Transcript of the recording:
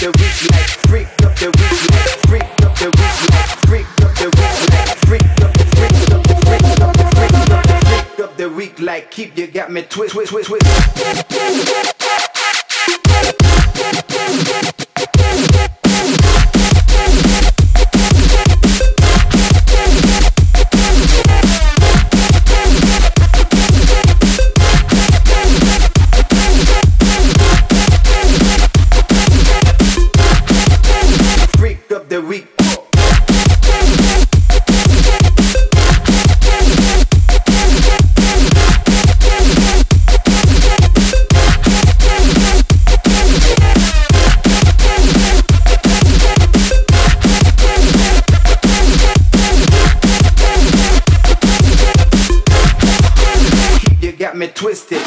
the week like freak up the week like freak up the week like freak up the week like freak up the freak up the up the up the up the week like keep you got me twist twist twist twist. The week. You got me twisted.